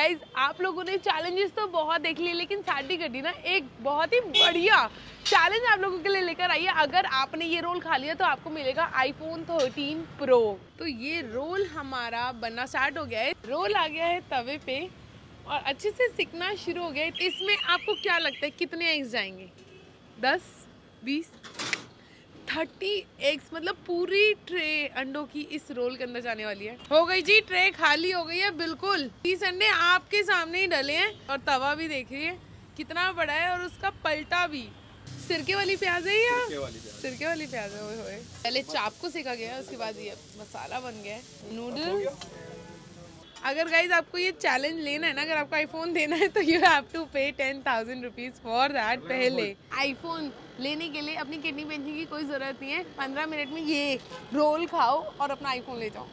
Guys आप लोगों ने चैलेंजेस तो बहुत देख लिए, लेकिन साडी गड्डी ना एक बहुत ही बढ़िया चैलेंज आप लोगों के लिए लेकर आई है। अगर आपने ये रोल खा लिया तो आपको मिलेगा आईफोन 13 प्रो तो ये रोल हमारा बनना स्टार्ट हो गया है। रोल आ गया है तवे पे और अच्छे से सीखना शुरू हो गया है। इसमें आपको क्या लगता है, कितने एग्स जाएँगे? दस, बीस? थर्टी एग्स मतलब पूरी ट्रे अंडों की इस रोल के अंदर जाने वाली है। हो गई जी ट्रे खाली हो गई है बिल्कुल। तीस अंडे आपके सामने ही डले हैं और तवा भी देखिए कितना बड़ा है और उसका पलटा भी। सिरके वाली प्याज है या? सिरके वाली प्याज। है पहले चाप को सेका गया उसके बाद ये मसाला बन गया है। नूडल अगर गाइज़ आपको ये चैलेंज लेना है ना अगर आपको आईफोन देना है तो you have to pay ten thousand rupees for that पहले। आईफोन लेने के लिए अपनी किडनी बेचने की कोई ज़रूरत नहीं है। पंद्रह मिनट में ये रोल खाओ और अपना आईफोन ले जाओ।